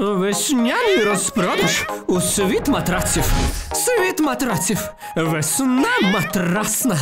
Весняний розпродаж у світ матраців. Світ матраців. Весна матрасна.